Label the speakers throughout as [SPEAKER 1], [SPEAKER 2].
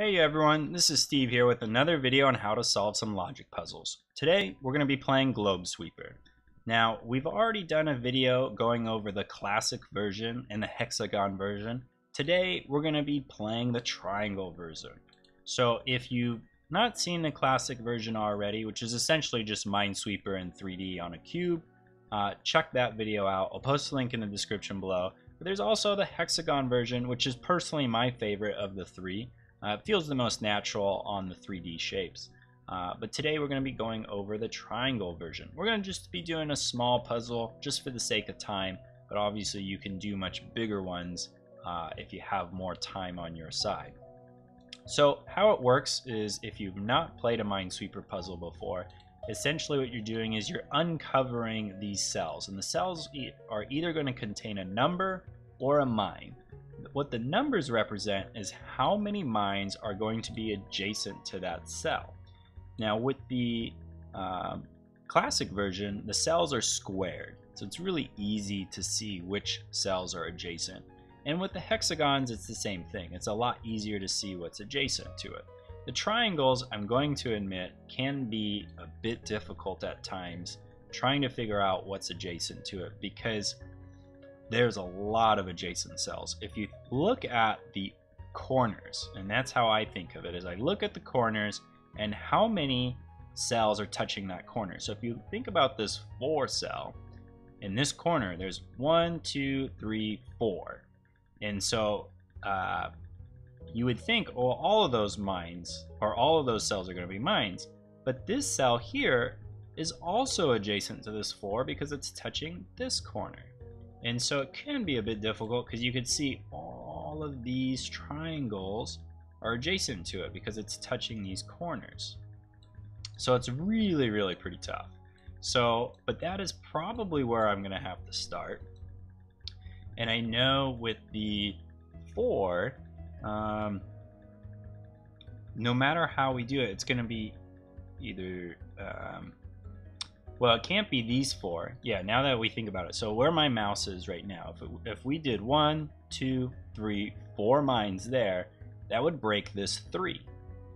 [SPEAKER 1] Hey everyone, this is Steve here with another video on how to solve some logic puzzles. Today we're going to be playing Globesweeper. Now we've already done a video going over the classic version and the hexagon version. Today we're going to be playing the triangle version. So if you've not seen the classic version already, which is essentially just Minesweeper in 3D on a cube, uh, check that video out. I'll post a link in the description below. But there's also the hexagon version, which is personally my favorite of the three. Uh, it feels the most natural on the 3D shapes. Uh, but today we're going to be going over the triangle version. We're going to just be doing a small puzzle just for the sake of time, but obviously you can do much bigger ones uh, if you have more time on your side. So how it works is if you've not played a Minesweeper puzzle before, essentially what you're doing is you're uncovering these cells, and the cells are either going to contain a number or a mine what the numbers represent is how many mines are going to be adjacent to that cell. Now with the um, classic version, the cells are squared, so it's really easy to see which cells are adjacent. And with the hexagons, it's the same thing. It's a lot easier to see what's adjacent to it. The triangles, I'm going to admit, can be a bit difficult at times trying to figure out what's adjacent to it because there's a lot of adjacent cells. If you look at the corners, and that's how I think of it, is I look at the corners and how many cells are touching that corner. So if you think about this four cell, in this corner, there's one, two, three, four. And so uh, you would think, well, all of those mines, or all of those cells are going to be mines. But this cell here is also adjacent to this four because it's touching this corner. And so it can be a bit difficult because you can see all of these triangles are adjacent to it because it's touching these corners. So it's really, really pretty tough. So, but that is probably where I'm going to have to start. And I know with the four, um, no matter how we do it, it's going to be either um, well, it can't be these four. Yeah, now that we think about it. So where my mouse is right now, if, it, if we did one, two, three, four mines there, that would break this three.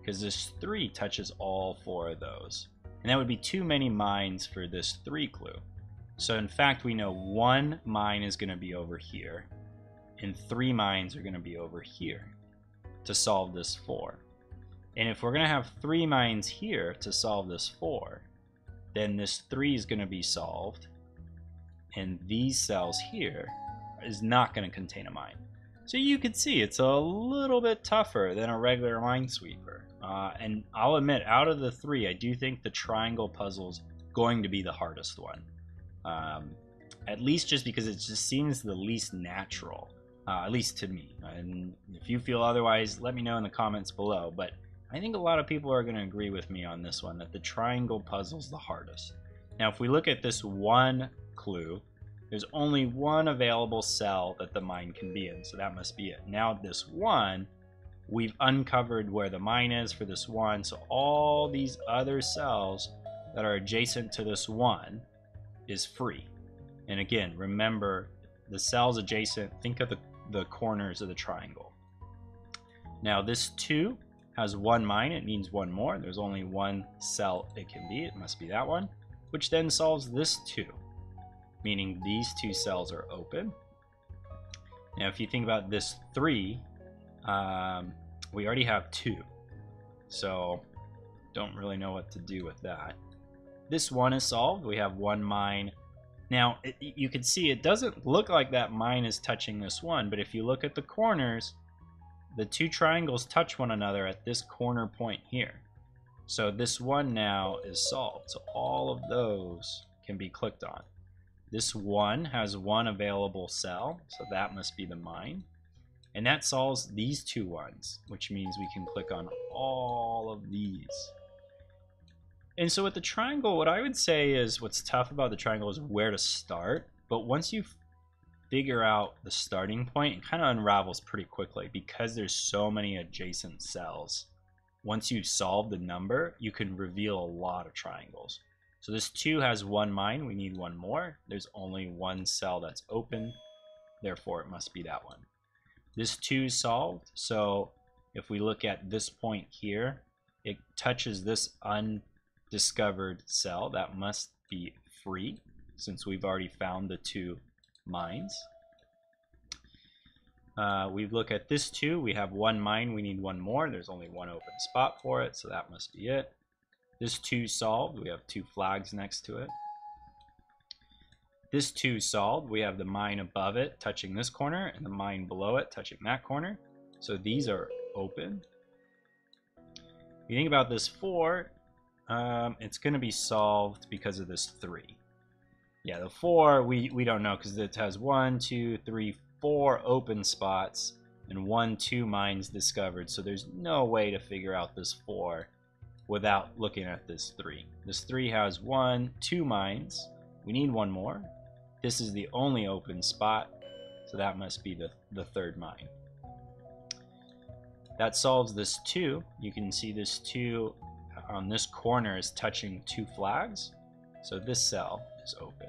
[SPEAKER 1] Because this three touches all four of those. And that would be too many mines for this three clue. So in fact, we know one mine is going to be over here. And three mines are going to be over here to solve this four. And if we're going to have three mines here to solve this four, then this 3 is going to be solved. And these cells here is not going to contain a mine. So you can see it's a little bit tougher than a regular Minesweeper. Uh, and I'll admit, out of the three, I do think the triangle puzzle is going to be the hardest one. Um, at least just because it just seems the least natural, uh, at least to me. And if you feel otherwise, let me know in the comments below. But I think a lot of people are going to agree with me on this one, that the triangle puzzle's the hardest. Now, if we look at this one clue, there's only one available cell that the mine can be in, so that must be it. Now, this one, we've uncovered where the mine is for this one, so all these other cells that are adjacent to this one is free. And again, remember, the cells adjacent, think of the, the corners of the triangle. Now, this 2 has one mine, it means one more. There's only one cell it can be, it must be that one, which then solves this two, meaning these two cells are open. Now, if you think about this three, um, we already have two, so don't really know what to do with that. This one is solved. We have one mine. Now, it, you can see it doesn't look like that mine is touching this one, but if you look at the corners, the two triangles touch one another at this corner point here. So this one now is solved. So all of those can be clicked on. This one has one available cell, so that must be the mine. And that solves these two ones, which means we can click on all of these. And so with the triangle, what I would say is what's tough about the triangle is where to start. But once you've figure out the starting point, kind of unravels pretty quickly because there's so many adjacent cells. Once you solve the number, you can reveal a lot of triangles. So this 2 has one mine, we need one more. There's only one cell that's open, therefore it must be that one. This 2 solved, so if we look at this point here, it touches this undiscovered cell. That must be free since we've already found the two mines. Uh, we look at this two. We have one mine. We need one more. There's only one open spot for it, so that must be it. This two solved. We have two flags next to it. This two solved. We have the mine above it touching this corner and the mine below it touching that corner. So these are open. If you think about this four, um, it's going to be solved because of this three. Yeah, the four, we, we don't know because it has one, two, three, four open spots and one, two mines discovered. So there's no way to figure out this four without looking at this three. This three has one, two mines. We need one more. This is the only open spot, so that must be the, the third mine. That solves this two. You can see this two on this corner is touching two flags. So this cell is open.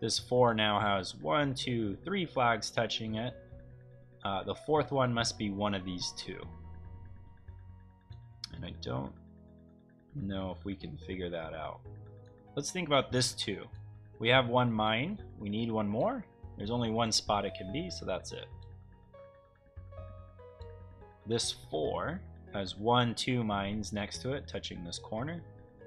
[SPEAKER 1] This four now has one, two, three flags touching it. Uh, the fourth one must be one of these two. And I don't know if we can figure that out. Let's think about this two. We have one mine. We need one more. There's only one spot it can be, so that's it. This 4 has one, two mines next to it, touching this corner.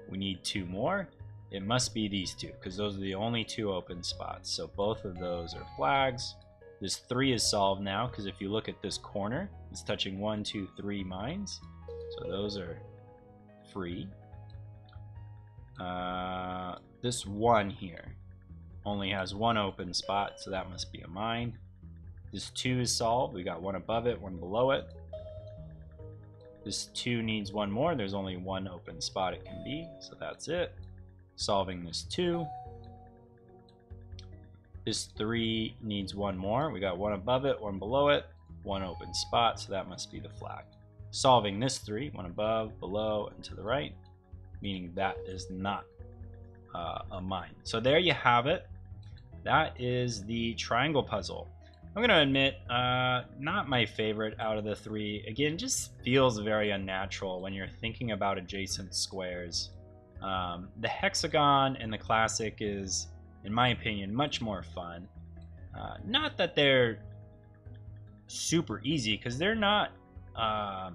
[SPEAKER 1] We need two more. It must be these two, because those are the only two open spots. So both of those are flags. This 3 is solved now, because if you look at this corner, it's touching one, two, three mines. So those are free. Uh, this 1 here only has one open spot, so that must be a mine. This 2 is solved. We got one above it, one below it. This 2 needs one more. There's only one open spot it can be, so that's it. Solving this 2. This 3 needs one more. We got one above it, one below it, one open spot, so that must be the flag. Solving this 3, one above, below, and to the right, meaning that is not uh, a mine. So there you have it. That is the triangle puzzle. I'm to admit, uh, not my favorite out of the three. Again, just feels very unnatural when you're thinking about adjacent squares. Um, the hexagon and the classic is, in my opinion, much more fun. Uh, not that they're super easy, because they're not... Uh,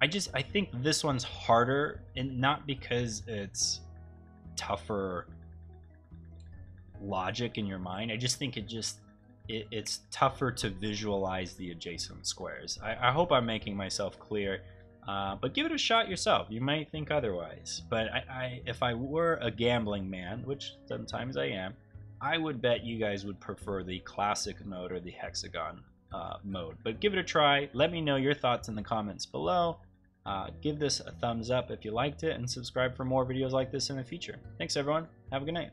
[SPEAKER 1] I just, I think this one's harder, and not because it's tougher logic in your mind. I just think it just it, it's tougher to visualize the adjacent squares. I, I hope I'm making myself clear, uh, but give it a shot yourself. You might think otherwise. But I, I, if I were a gambling man, which sometimes I am, I would bet you guys would prefer the classic mode or the hexagon uh, mode. But give it a try. Let me know your thoughts in the comments below. Uh, give this a thumbs up if you liked it and subscribe for more videos like this in the future. Thanks everyone. Have a good night.